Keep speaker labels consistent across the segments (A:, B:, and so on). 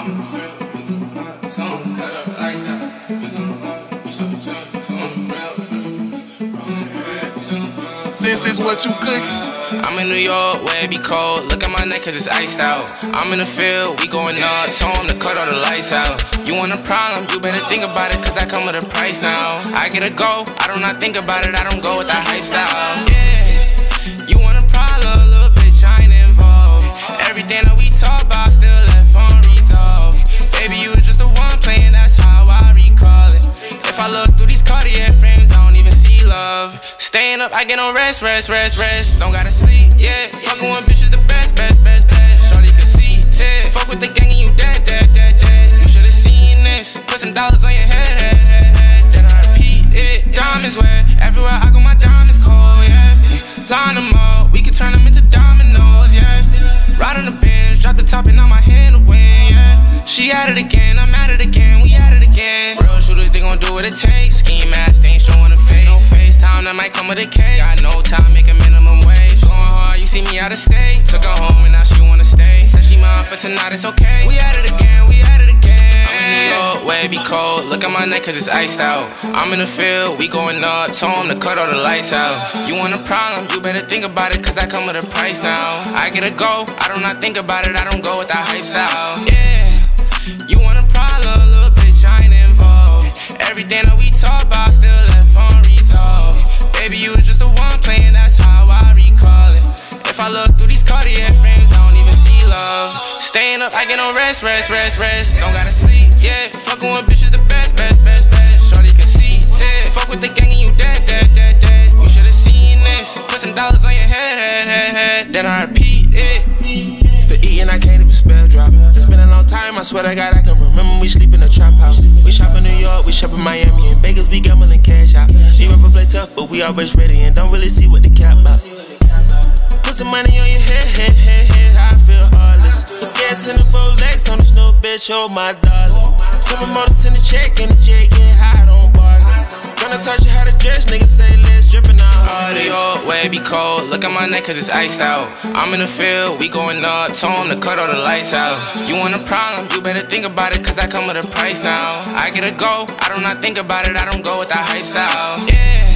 A: The the.
B: Since it's what you cooking.
A: I'm in New York where it be cold. Look at my neck cause it's iced out. I'm in the field, we going up. Told him to cut all the lights out. You want a problem, you better think about it cause I come with a price now. I get a go, I do not not think about it, I don't go with that hype style. Yeah, Staying up, I get no rest, rest, rest, rest. Don't gotta sleep, yeah. Fucking with bitches the best, best, best, best. Shorty can see, Ted. Fuck with the gang and you dead, dead, dead, dead. You should've seen this. Put some dollars on your head, head, head, head. Then I repeat it. Diamonds wet, everywhere I go, my diamonds cold, yeah. Line them up, we can turn them into dominoes, yeah. Ride on the bench, drop the top and now my hand to win, yeah. She at it again, time, make a minimum wage. Going hard, you see me out of state. Took her home and now she wanna stay. Said she mine for tonight, it's okay. We at it again, we at it again. I'm in be cold. Look at my neck cause it's iced out. I'm in the field, we going up. Told him to cut all the lights out. You want a problem, you better think about it cause I come with a price now. I get a go, I do not think about it, I don't go with that hype style. Yeah, I get no rest, rest, rest, rest. Don't gotta sleep, yeah. Fucking with bitches the best, best, best, best. Shorty can see, Ted. Fuck with the gang and you dead, dead, dead, dead. You should've seen this. Put some dollars on your head, head, head, head. Then I repeat it.
C: It's the E and I can't even spell drop. It's been a long time, I swear to God, I can remember we sleep in a trap house. We shop in New York, we shop in Miami, and Vegas, we gambling cash out. They rapper play tough, but we always ready and don't really see what the cap about. Put some money on your head, head, head, head, I feel heartless. Gas in the Rolex on this new bitch, hold my dollar. Some motors in the check and the jet get high, don't bargain. Gonna touch you how to dress, niggas say let's drippin' out hardest.
A: York, where be cold. Look at my neck cause it's iced out. I'm in the field, we going up. Told him to cut all the lights out. You want a problem, you better think about it cause I come with a price now. I get a go, I do not think about it, I don't go with that hype style. Yeah,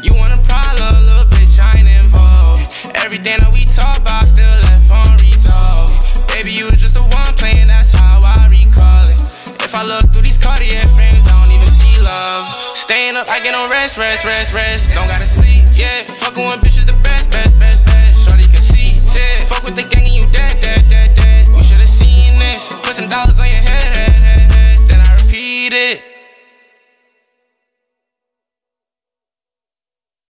A: you want a problem, little bitch, I ain't involved. Everything that I through these Cartier frames, I don't even see love. Staying up, I get no rest, rest, rest, rest. Don't gotta sleep, yeah. Fucking with bitches the best, best, best.